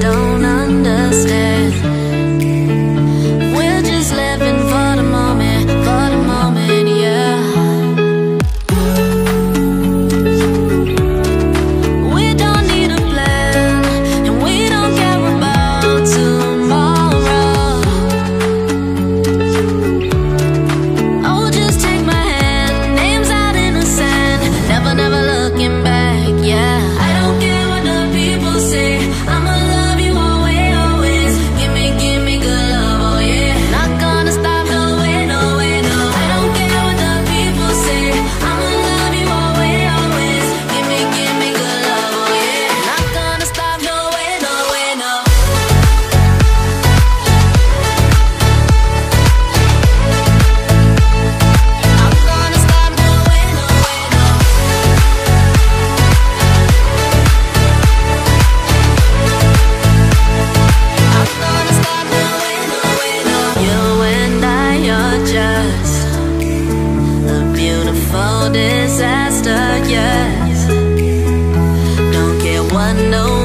stone. Disaster, yes. Don't care what nobody